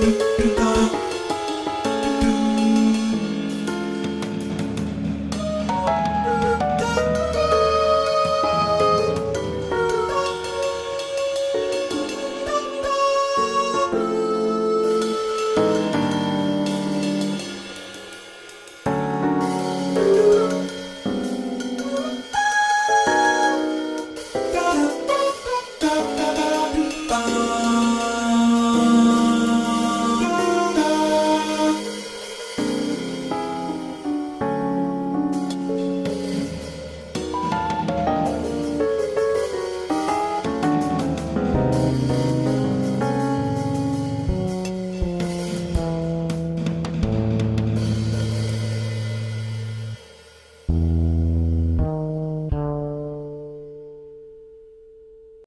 Música